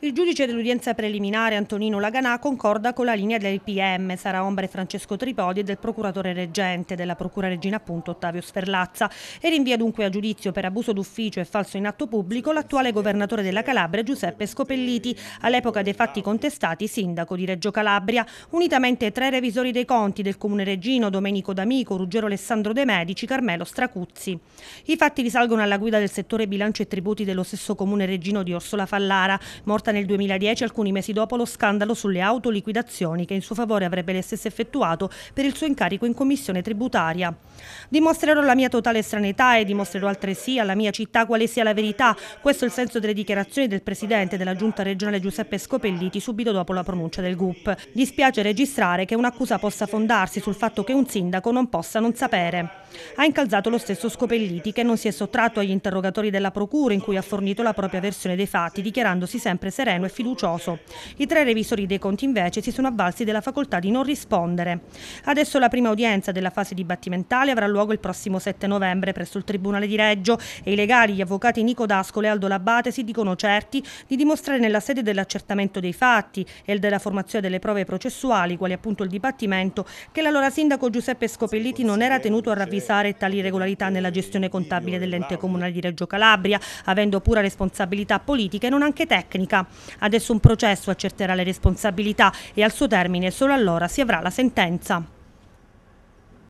Il giudice dell'udienza preliminare Antonino Laganà concorda con la linea del PM Sara Ombre Francesco Tripodi e del procuratore reggente della Procura Regina appunto Ottavio Sferlazza. E rinvia dunque a giudizio per abuso d'ufficio e falso in atto pubblico l'attuale governatore della Calabria Giuseppe Scopelliti, all'epoca dei fatti contestati sindaco di Reggio Calabria, unitamente tre revisori dei conti del comune reggino Domenico D'Amico, Ruggero Alessandro De Medici, Carmelo Stracuzzi. I fatti risalgono alla guida del settore bilancio e tributi dello stesso comune reggino di Orsola Fallara, morta morta nel 2010, alcuni mesi dopo lo scandalo sulle autoliquidazioni che in suo favore avrebbe le stesse effettuato per il suo incarico in commissione tributaria. Dimostrerò la mia totale stranità e dimostrerò altresì alla mia città quale sia la verità. Questo è il senso delle dichiarazioni del presidente della giunta regionale Giuseppe Scopelliti subito dopo la pronuncia del GUP. Dispiace registrare che un'accusa possa fondarsi sul fatto che un sindaco non possa non sapere. Ha incalzato lo stesso Scopelliti che non si è sottratto agli interrogatori della procura in cui ha fornito la propria versione dei fatti dichiarandosi sempre sereno e fiducioso. I tre revisori dei conti invece si sono avvalsi della facoltà di non rispondere. Adesso la prima udienza della fase dibattimentale avrà luogo il prossimo 7 novembre presso il Tribunale di Reggio e i legali, gli avvocati Nico Dascolo e Aldo Labate si dicono certi di dimostrare nella sede dell'accertamento dei fatti e della formazione delle prove processuali, quali appunto il dibattimento, che l'allora sindaco Giuseppe Scopelliti non era tenuto a ravvisare tali irregolarità nella gestione contabile dell'ente comunale di Reggio Calabria, avendo pura responsabilità politica e non anche tecnica. Adesso un processo accerterà le responsabilità e al suo termine solo allora si avrà la sentenza.